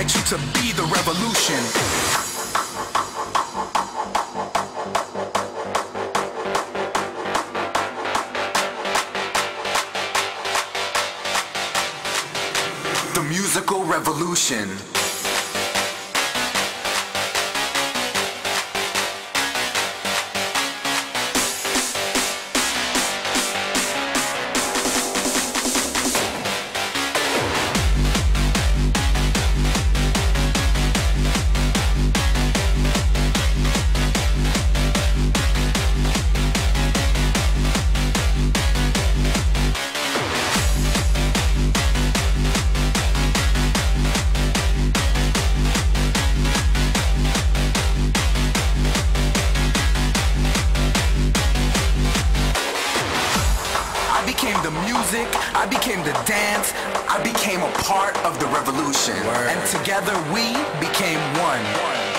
to be the revolution. The musical revolution. Music, I became the dance, I became a part of the revolution. And together we became one.